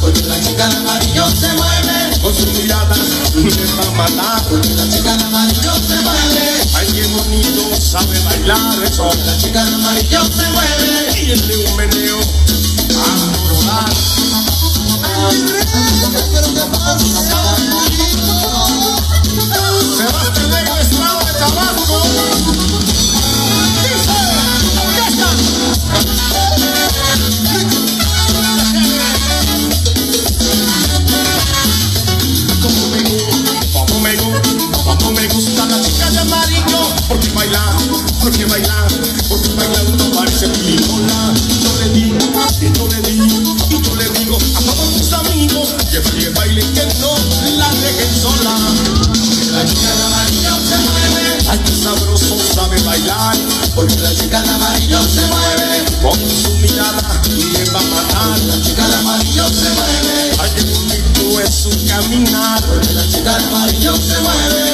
Porque la chica de amarillo se mueve, Con su mirada me va a matar porque la chica de amarillo se mueve, Ay, qué bonito sabe bailar eso. La chica de amarillo se mueve. Y el de un meneo a rodar. Pasa, que la dejen sola la chica de amarillo se mueve, Ay, qué sabroso sabe bailar porque la chica de amarillo se mueve, Con su mirada me va a matar la chica de amarillo se mueve, Ay, qué bonito es su caminar porque la chica de amarillo se mueve.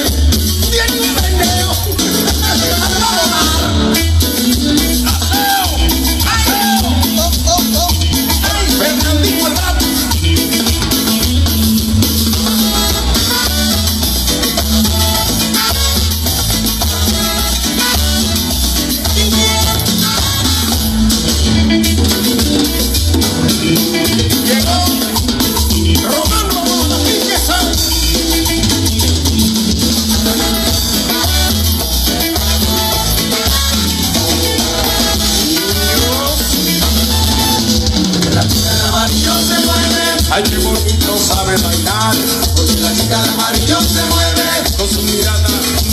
Sabe bailar. Porque la chica de amarillo se mueve, Con su mirada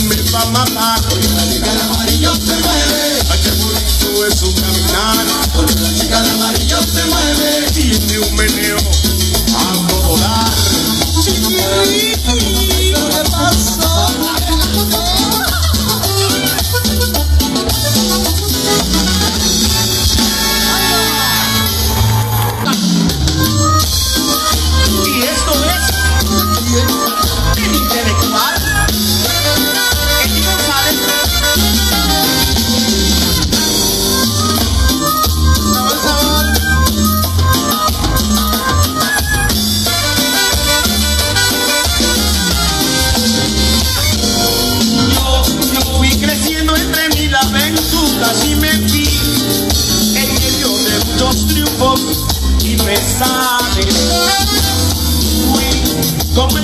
me va a matar. La chica de amarillo se mueve, Ay, qué bonito es su caminar. Porque la chica de amarillo se mueve. Tiene un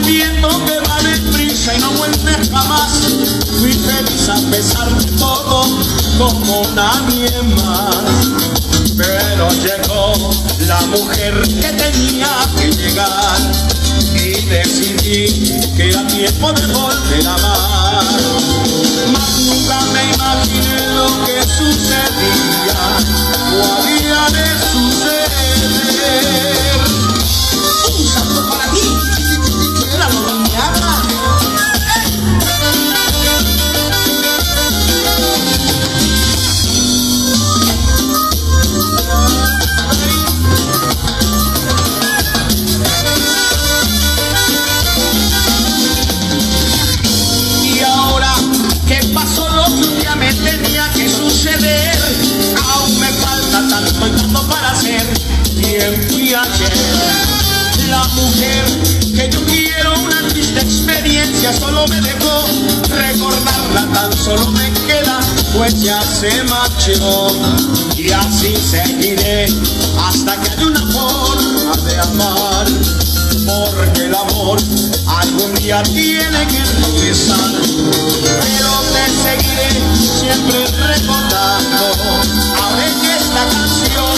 Viento que va deprisa y no vuelve jamás. Fui feliz a pesar de todo, como nadie más. Pero llegó la mujer que tenía que llegar y decidí que era tiempo de volver a amar. Mas nunca me imaginé lo que sucedía o había aún me falta tanto y tanto para ser quien fui ayer. La mujer que yo quiero, una triste experiencia, solo me dejó recordarla, tan solo me queda, pues ya se marchó. Y así seguiré hasta que haya una forma de amar porque el amor algún día tiene que regresar. Pero te seguiré siempre recordando, ahora que esta canción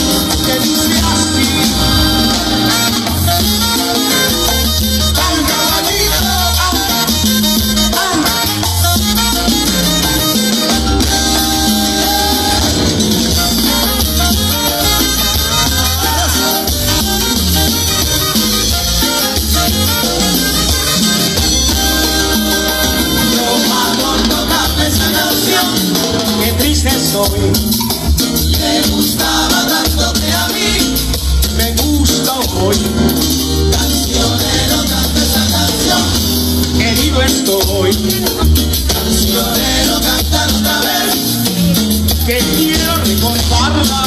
Le gustaba tanto a mí, Me gusta hoy, cancionero canta esa canción, herido estoy, cancionero cantar otra vez, que quiero recordarla.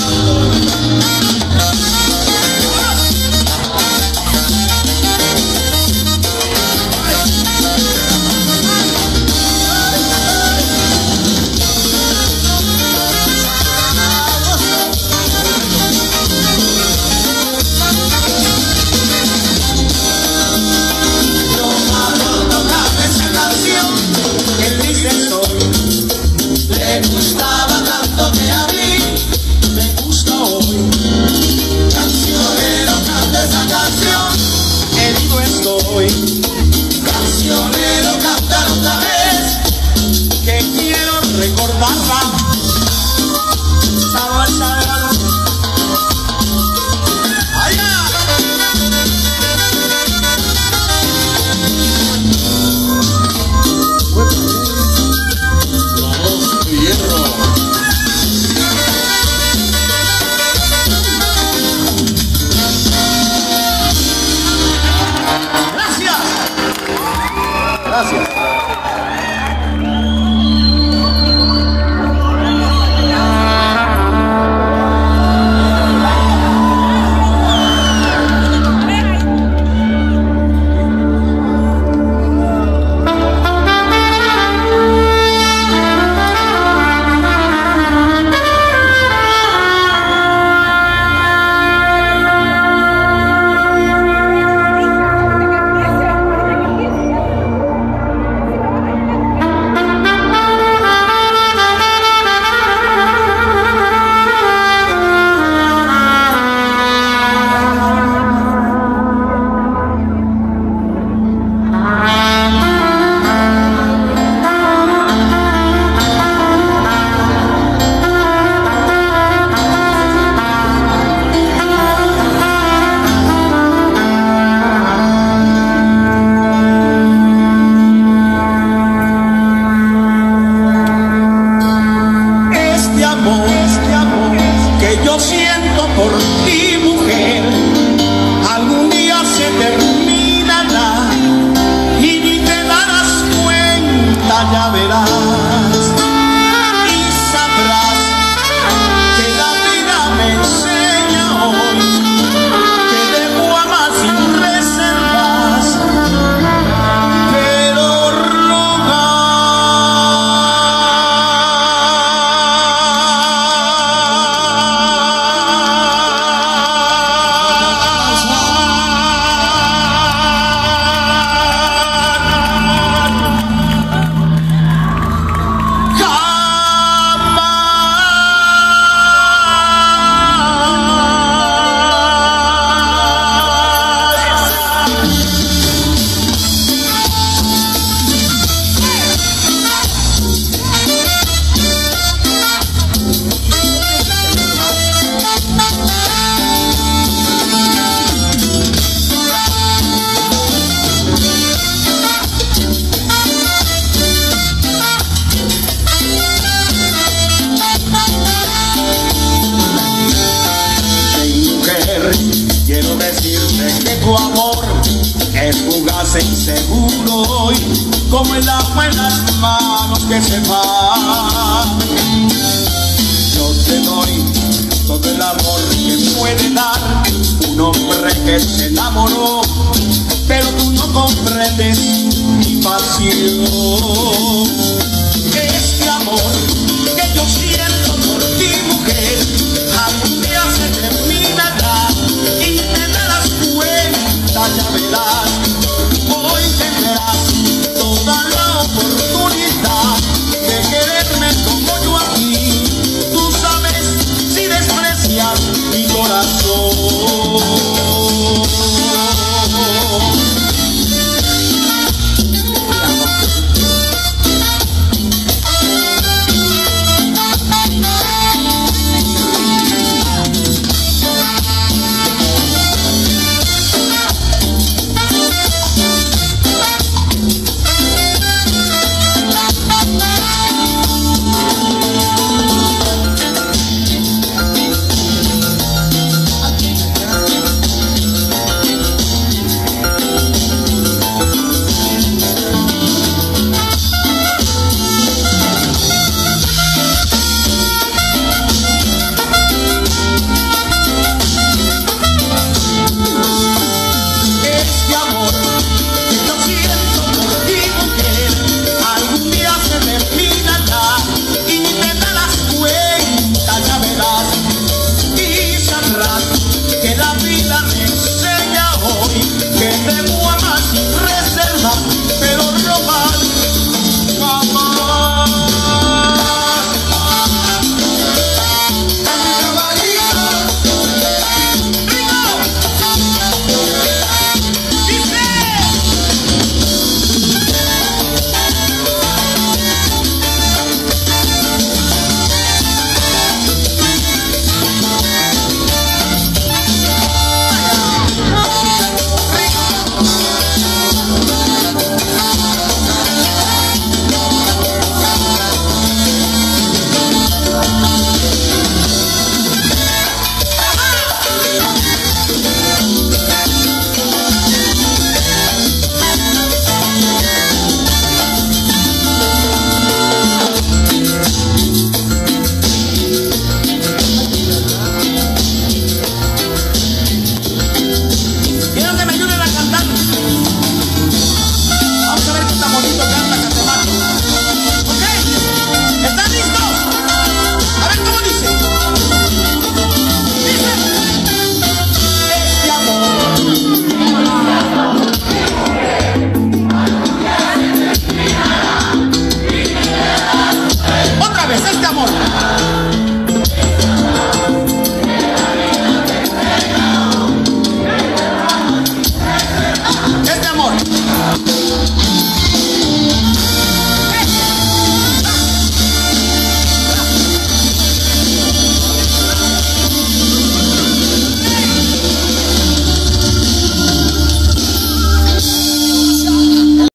Que tu amor es fugaz inseguro hoy, como el agua en las manos que se va. Yo te doy todo el amor que puede dar un hombre que se enamoró, pero tú no comprendes mi pasión.